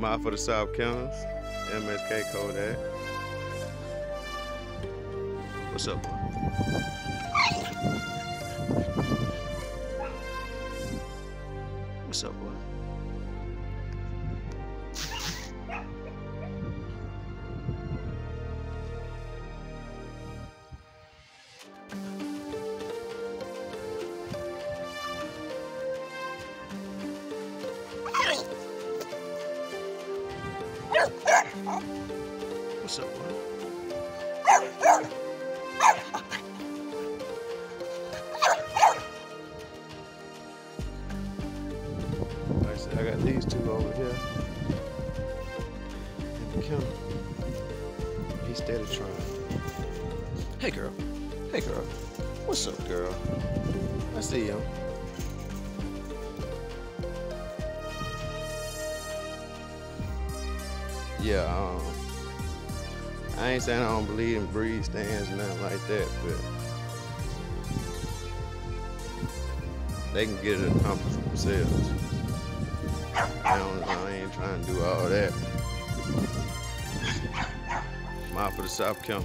MoufoftheSouf Kennels, MSK Kodak. What's up, boy? What's up, boy? What's up? Like I said, I got these two over here. The kennel. He's steady trying. Hey, girl. Hey, girl. What's up, girl? I see him. Yeah, um, I ain't saying I don't believe in breed stands and nothing like that, but they can get it accomplished themselves. I, don't, I ain't trying to do all that. MoufoftheSouf Kennel.